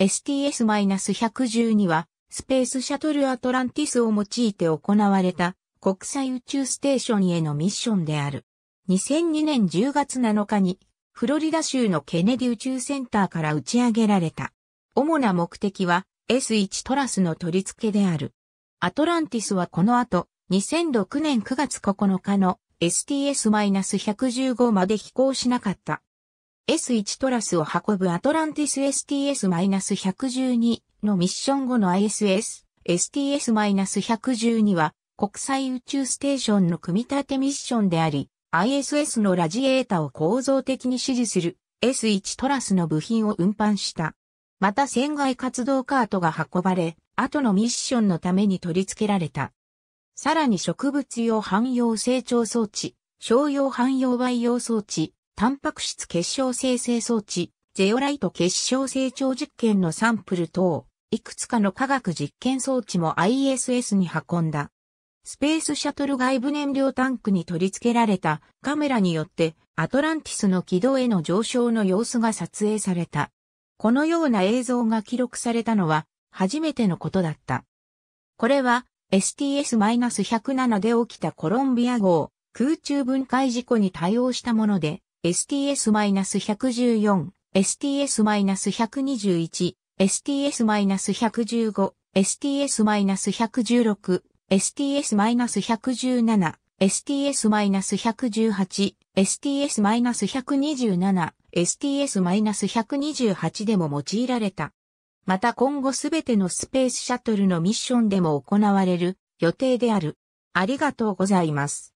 STS-112 は、スペースシャトルアトランティスを用いて行われた国際宇宙ステーションへのミッションである。2002年10月7日に、フロリダ州のケネディ宇宙センターから打ち上げられた。主な目的は S1 トラスの取り付けである。アトランティスはこの後、2006年9月9日の STS-115 まで飛行しなかった。S1 トラスを運ぶアトランティス STS-112 のミッション後の ISS STS-112 は国際宇宙ステーションの組み立てミッションであり、ISS のラジエータを構造的に支持する S1 トラスの部品を運搬した。また船外活動カートが運ばれ、後のミッションのために取り付けられた。さらに植物用汎用成長装置、商用汎用培養装置、タンパク質結晶生成装置、ゼオライト結晶成長実験のサンプル等、いくつかの科学実験装置も ISS に運んだ。スペースシャトル外部燃料タンクに取り付けられたカメラによってアトランティスの軌道への上昇の様子が撮影された。このような映像が記録されたのは初めてのことだった。これは STS-107 で起きたコロンビア号空中分解事故に対応したもので STS-114、STS-121、STS-115、STS-116、STS-117、STS-118、STS-127、STS-128 でも用いられた。また今後すべてのスペースシャトルのミッションでも行われる予定である。ありがとうございます。